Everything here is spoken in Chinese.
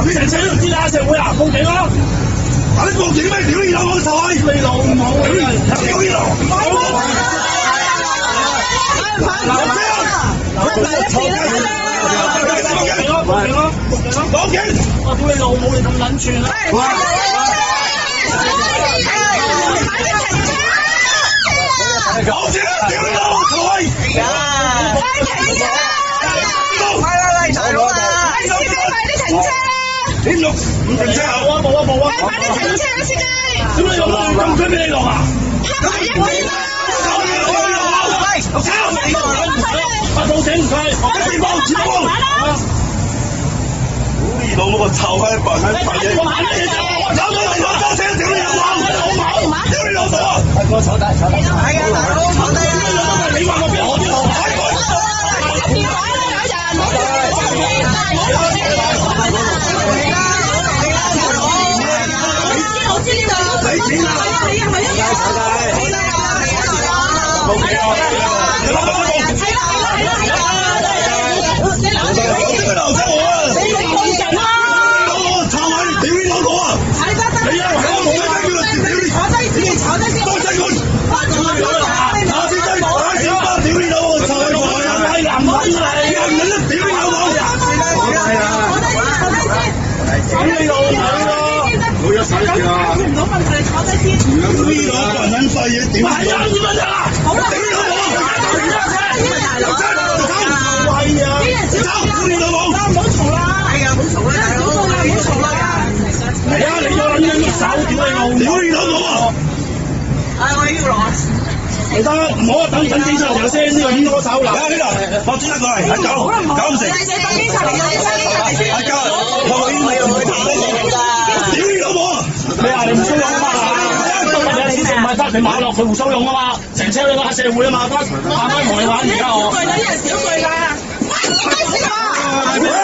咁啲人車都唔知啦，社會啊，報警啦！快啲報警咩？屌你老母臭閪！你老母！屌你！屌你老母！留車！報警！報警咯！報警！我屌你老母！你咁撚串啊！搞住啦！屌你老母臭閪！點錄？唔停車啊！冇啊冇啊冇啊！點解用咁追俾你落啊？我報警唔該，我俾你報，全部報。屌你老母個臭閪扮閪扮嘢！有冇人攞多車？屌你老母！屌你老母啊！我坐低坐低。係啊，大佬坐低啊！俾錢啊！報警啊！你攞乜報？你老有手字啊！屌你老母撚廢嘢！屌你老母！點樣啊？屌你老母！走！係啊！走！屌你老母！係啊！你有撚樣喐手？屌你老母！屌你老母啊！唔得，唔好啊！等等警察嚟先，呢個應該手嗱。呢度，放專登過嚟，喺九九五城。喺九，我應該要去屌你买落去互相用啊嘛成车都黑社会啊嘛慢慢同你玩而家我醉咗啲人少醉噶快啲开始我